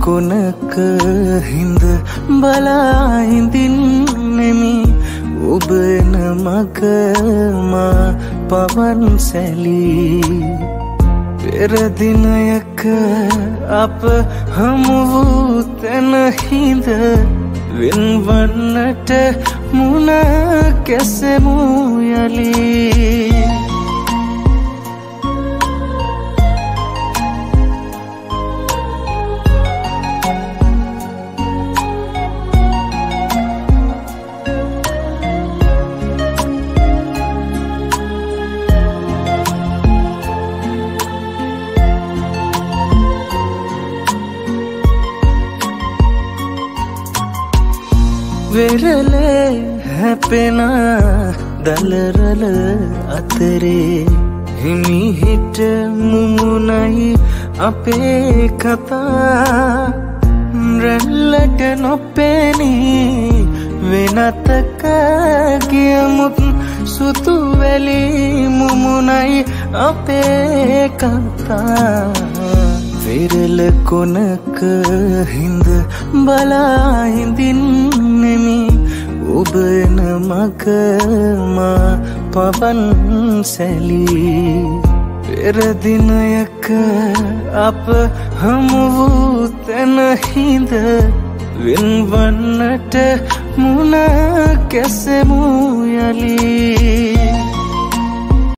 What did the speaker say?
කොනක හින්ද බලාහිඳින්නෙමි ඔබ එන මගමා පවන් සැලී. පෙරදිනයක අප හමුවූ තැනහිද වෙන්වන්නට මුණ කැසෙමූ වෙරලේ හැපෙන දලරල අතරේ හිමිහිට මුමුණයි අපේ කතා රැල්ලට නොපෙනී වෙනතක ගියමුත් සුතුවැලි මුමුණයි අපේ කතා වෙරල කොනක හින්ද බලාහිඳින්නෙමි ඔබ එන මගමා පවන් සැලී. පෙරදිනයක අප හමුවූ තැනහිද වෙන්වන්නට මුණ කැසෙමූ යලී.